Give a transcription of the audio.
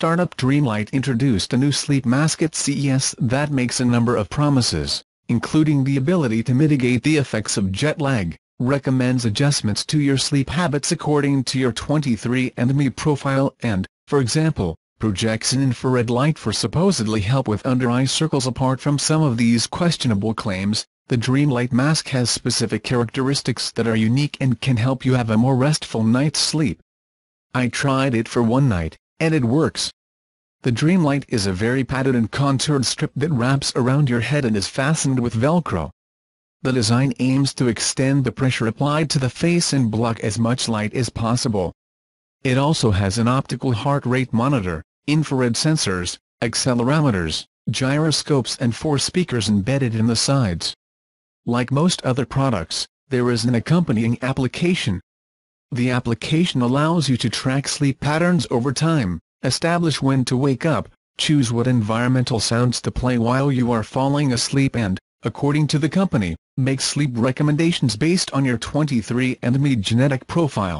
startup Dreamlight introduced a new sleep mask at CES that makes a number of promises, including the ability to mitigate the effects of jet lag, recommends adjustments to your sleep habits according to your 23andMe profile and, for example, projects an infrared light for supposedly help with under-eye circles apart from some of these questionable claims, the Dreamlight mask has specific characteristics that are unique and can help you have a more restful night's sleep. I tried it for one night, and it works. The Dreamlight is a very padded and contoured strip that wraps around your head and is fastened with Velcro. The design aims to extend the pressure applied to the face and block as much light as possible. It also has an optical heart rate monitor, infrared sensors, accelerometers, gyroscopes and four speakers embedded in the sides. Like most other products, there is an accompanying application. The application allows you to track sleep patterns over time, establish when to wake up, choose what environmental sounds to play while you are falling asleep and, according to the company, make sleep recommendations based on your 23andMe genetic profile.